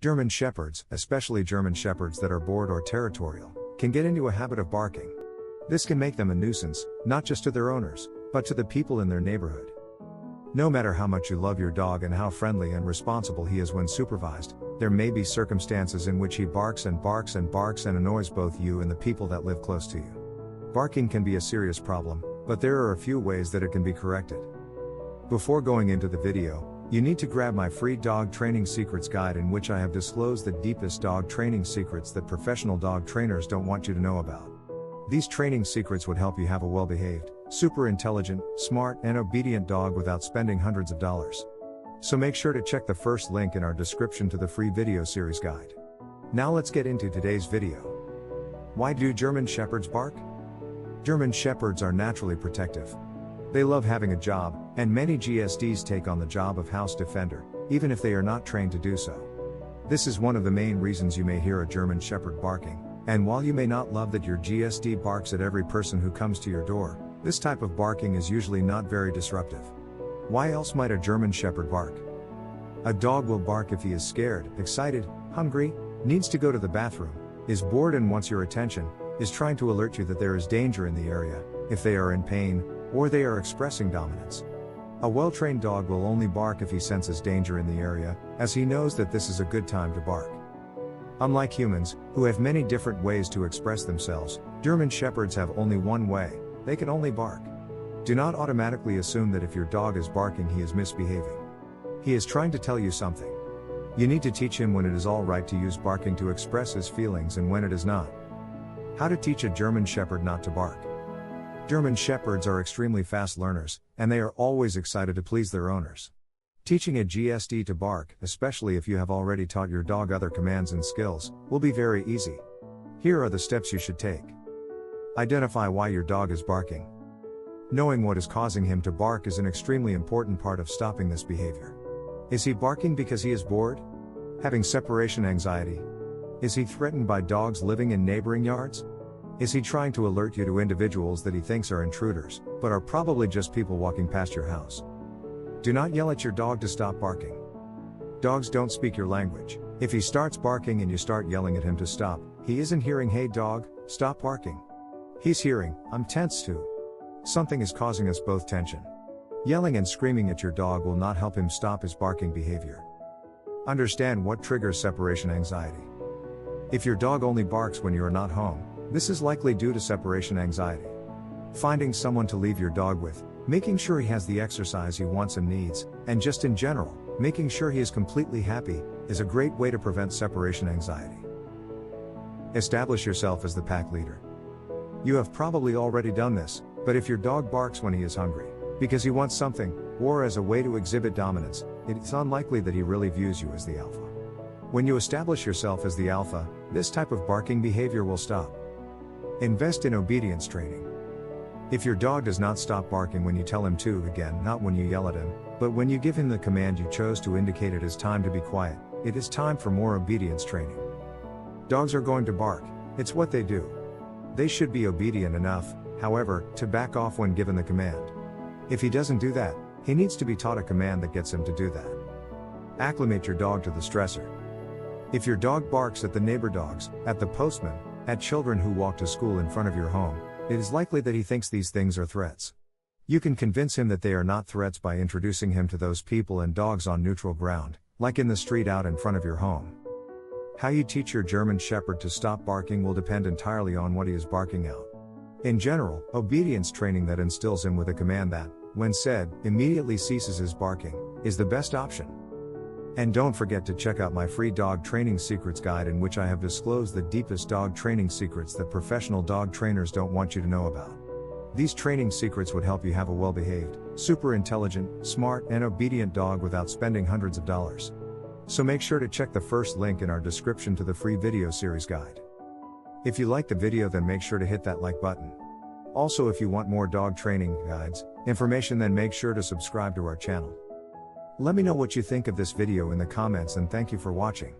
German Shepherds, especially German Shepherds that are bored or territorial, can get into a habit of barking. This can make them a nuisance, not just to their owners, but to the people in their neighborhood. No matter how much you love your dog and how friendly and responsible he is when supervised, there may be circumstances in which he barks and barks and barks and annoys both you and the people that live close to you. Barking can be a serious problem, but there are a few ways that it can be corrected. Before going into the video, you need to grab my free dog training secrets guide in which I have disclosed the deepest dog training secrets that professional dog trainers don't want you to know about. These training secrets would help you have a well behaved, super intelligent, smart, and obedient dog without spending hundreds of dollars. So make sure to check the first link in our description to the free video series guide. Now let's get into today's video. Why do German Shepherds bark? German Shepherds are naturally protective. They love having a job, and many GSDs take on the job of house defender, even if they are not trained to do so. This is one of the main reasons you may hear a German Shepherd barking, and while you may not love that your GSD barks at every person who comes to your door, this type of barking is usually not very disruptive. Why else might a German Shepherd bark? A dog will bark if he is scared, excited, hungry, needs to go to the bathroom, is bored and wants your attention, is trying to alert you that there is danger in the area, if they are in pain, or they are expressing dominance. A well trained dog will only bark if he senses danger in the area, as he knows that this is a good time to bark. Unlike humans, who have many different ways to express themselves, German Shepherds have only one way they can only bark. Do not automatically assume that if your dog is barking, he is misbehaving. He is trying to tell you something. You need to teach him when it is alright to use barking to express his feelings and when it is not. How to teach a German Shepherd not to bark. German Shepherds are extremely fast learners, and they are always excited to please their owners. Teaching a GSD to bark, especially if you have already taught your dog other commands and skills, will be very easy. Here are the steps you should take. Identify why your dog is barking. Knowing what is causing him to bark is an extremely important part of stopping this behavior. Is he barking because he is bored? Having separation anxiety? Is he threatened by dogs living in neighboring yards? Is he trying to alert you to individuals that he thinks are intruders, but are probably just people walking past your house? Do not yell at your dog to stop barking. Dogs don't speak your language. If he starts barking and you start yelling at him to stop, he isn't hearing, hey dog, stop barking. He's hearing, I'm tense too. Something is causing us both tension. Yelling and screaming at your dog will not help him stop his barking behavior. Understand what triggers separation anxiety. If your dog only barks when you are not home, this is likely due to separation anxiety. Finding someone to leave your dog with, making sure he has the exercise he wants and needs, and just in general, making sure he is completely happy, is a great way to prevent separation anxiety. Establish yourself as the pack leader. You have probably already done this, but if your dog barks when he is hungry, because he wants something, or as a way to exhibit dominance, it is unlikely that he really views you as the alpha. When you establish yourself as the alpha, this type of barking behavior will stop. Invest in obedience training. If your dog does not stop barking when you tell him to, again, not when you yell at him, but when you give him the command you chose to indicate it is time to be quiet, it is time for more obedience training. Dogs are going to bark, it's what they do. They should be obedient enough, however, to back off when given the command. If he doesn't do that, he needs to be taught a command that gets him to do that. Acclimate your dog to the stressor. If your dog barks at the neighbor dogs, at the postman, at children who walk to school in front of your home, it is likely that he thinks these things are threats. You can convince him that they are not threats by introducing him to those people and dogs on neutral ground, like in the street out in front of your home. How you teach your German Shepherd to stop barking will depend entirely on what he is barking out. In general, obedience training that instills him with a command that, when said, immediately ceases his barking, is the best option. And don't forget to check out my free dog training secrets guide in which I have disclosed the deepest dog training secrets that professional dog trainers don't want you to know about. These training secrets would help you have a well behaved, super intelligent, smart, and obedient dog without spending hundreds of dollars. So make sure to check the first link in our description to the free video series guide. If you like the video, then make sure to hit that like button. Also, if you want more dog training guides, information, then make sure to subscribe to our channel. Let me know what you think of this video in the comments and thank you for watching.